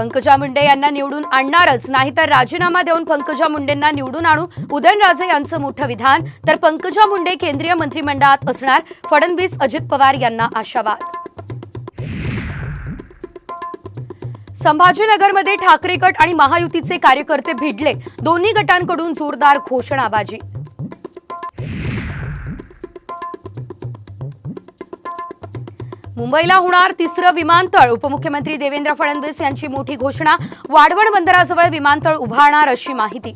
पंकजा मुंडे यांना निवडून आणणारच. नाहीतर राजीनामा देऊन पंकजा मुंडेंना निवडून आणू. उदयनराजे यांचं मोठं विधान. तर पंकजा मुंडे केंद्रीय मंत्रिमंडळात असणार फडणवीस अजित पवार यांना आशावाद. संभाजीनगरमध्ये ठाकरे गट आणि महायुतीचे कार्यकर्ते भिडले. दोन्ही गटांकडून जोरदार घोषणाबाजी. मुंबईला होणार तिसरं विमानतळ. उपमुख्यमंत्री देवेंद्र फडणवीस यांची मोठी घोषणा. वाढवण बंदराजवळ विमानतळ उभारणार अशी माहिती.